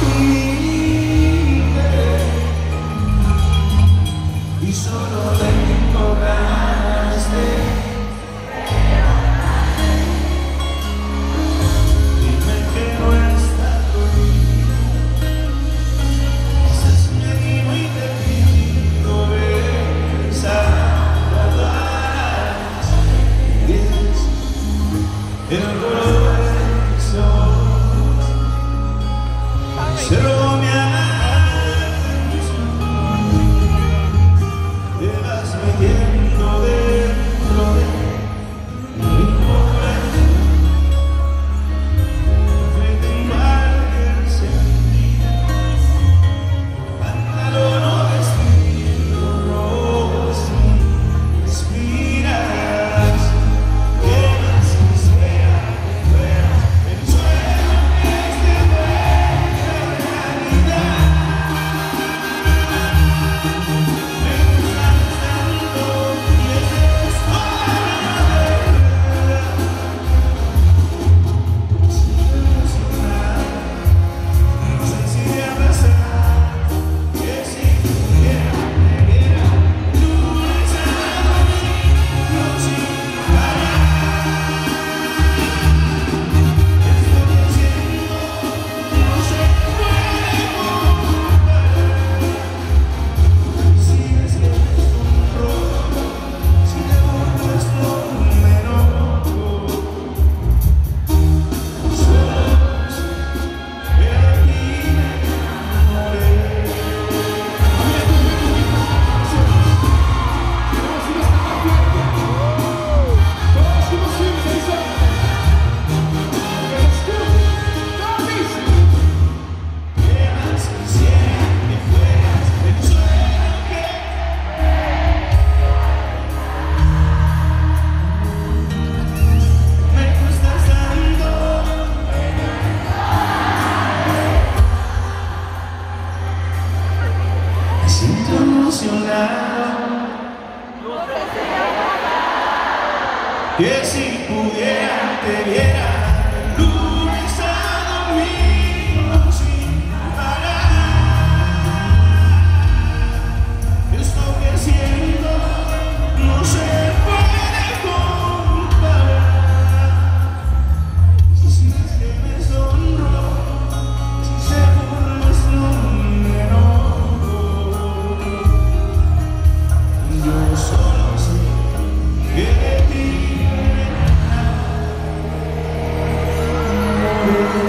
Y Que si pudiera te viera you.